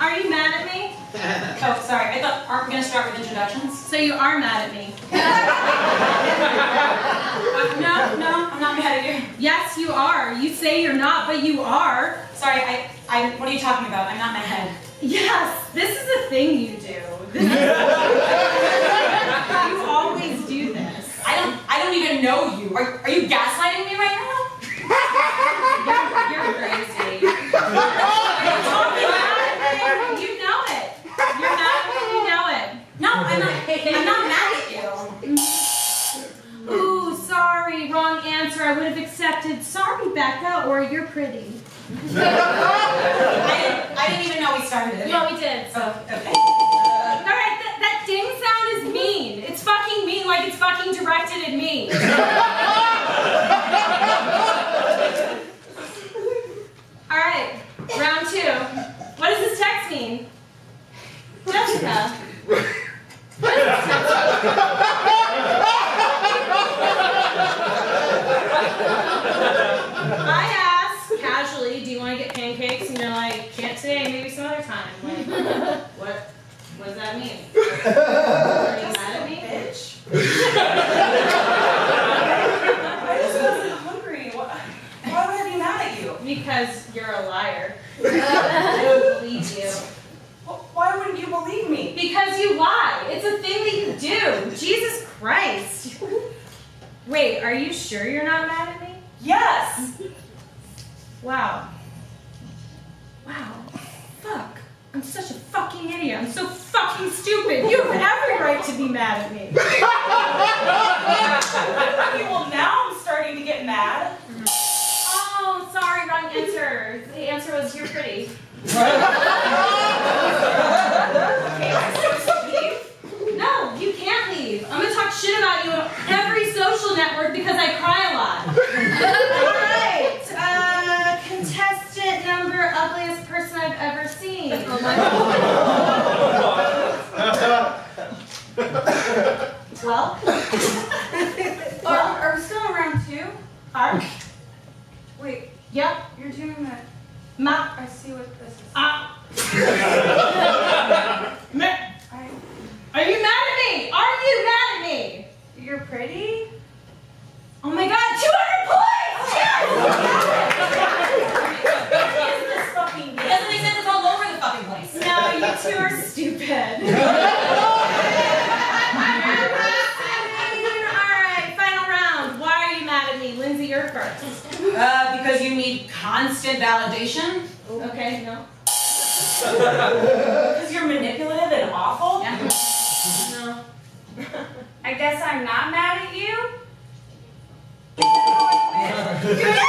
Are you mad at me? Oh, sorry. I thought aren't we gonna start with introductions? So you are mad at me. Uh, no, no, I'm not mad at you. Yes, you are. You say you're not, but you are. Sorry, I, I. What are you talking about? I'm not mad. Yes, this is a thing you do. You always do this. I don't. I don't even know you. Are, are you gaslighting me right now? You're, you're crazy. You're talking mad at me. You know it. You're mad at me. You know it. No, I'm not. I'm not mad at you. Ooh, sorry, wrong answer. I would have accepted. Sorry, Becca, or you're pretty. I didn't. I didn't even know we started. No, we did. So oh, okay. All right, that, that ding sound is mean. It's fucking mean, like it's fucking directed at me. All right, round two. What does this text mean? Jessica. What does this text I ask casually, do you want to get pancakes? And you're like, can't today, maybe some other time. Like, what? What does that mean? Are you mad at me? Bitch. I just wasn't hungry. Why, why would I be mad at you? Because you're a liar. I don't believe you. Wh- Why wouldn't you believe me? Because you lie. It's a thing that you do. Jesus Christ. Wait, are you sure you're not mad at me? Yes. Wow. Wow. Fuck. I'm such a fucking idiot. I'm so fucking stupid. You have every right to be mad at me. Okay, well now I'm starting to get mad. Oh, sorry, wrong answer. The answer was you're pretty. No, you can't leave. I'm gonna talk shit about you on every social network because I cry a lot. Two? are, Wait, yep, you're doing that. ma, I see what this is. ah. Ma- I, Are you mad at me? Are you mad at me? you're pretty? Oh my god, 200 points! What is this fucking? It doesn't make sense. It's all over the fucking place. Yes! No, you two are stupid. Alright, final round. Why are you mad at me? Lindsay, first. Uh, because you need constant validation. Okay, no. Because you're manipulative and awful. Yeah. No. I guess I'm not mad at you? Yeah!